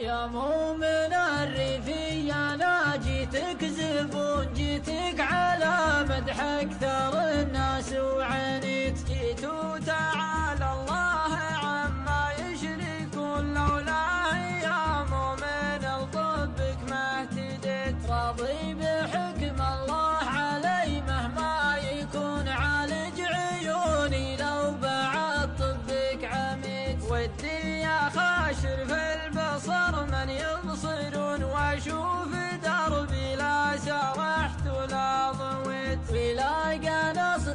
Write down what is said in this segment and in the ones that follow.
يا مؤمن الريفي أنا جيتك زبون جيتك على مدح أكثر الناس وعنيت. جيت وتعالى الله عما يشركون لولاه يا مؤمن لطبك ما اهتديت. راضي بحكم الله علي مهما يكون عالج عيوني لو بعد طبك عميت. ودي يا خاشر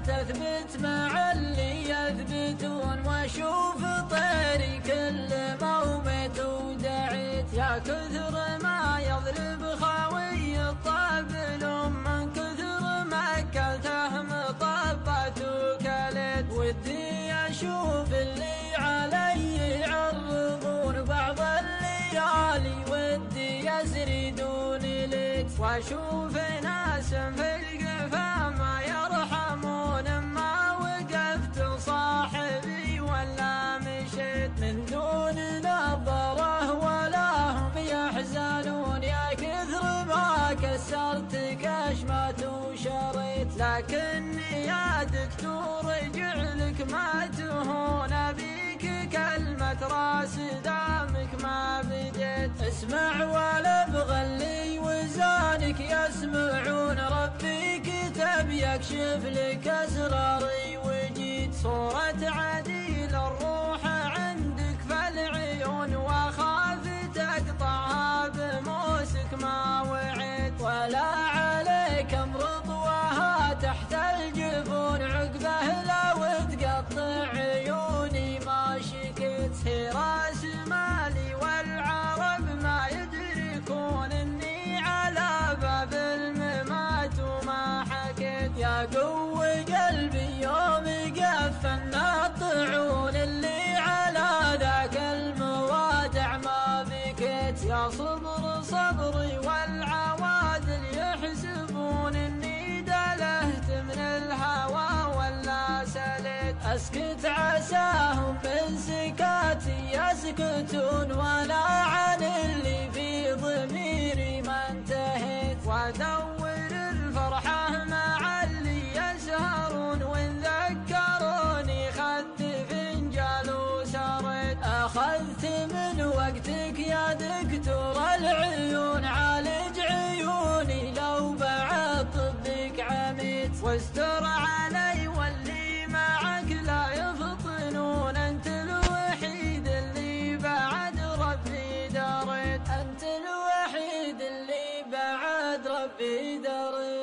تثبت مع اللي يثبتون وأشوف طيري كل مومت ودعيت. يا كثر ما يضرب خاوي الطبل من كثر ما اكلته مطبت وكلت ودي أشوف اللي علي يعرضون بعض الليالي ودي يزردون لك وأشوف ناس في القفا كسرت كشمات وشريت لكني يا دكتور جعلك ما تهون. بيك كلمة راس دامك ما بديت. اسمع ولا بغلي وزانك يسمعون. ربي كتب يكشف لك أسراري وجيت. صورة عديل ولا عليك امرض وها تحت الجبون عقبه لو تقطع عيوني. ما شكيت هي راس مالي والعرب ما يدركون إني على باب الممات وما حكيت. يا قوي قلبي يوم قفلنا الطعون اللي على ذاك الموادع ما بكيت. يا صبر صبري أسكت عساهم من سكاتي يسكتون ولا عن اللي في ضميري ما انتهيت. وأدور الفرحة مع اللي يسهرون وإن ذكروني خدت فنجال وسريت أخذت من وقتك يا دكتور العيون عالج عيوني. لو بعد طبك عميت واستر دريت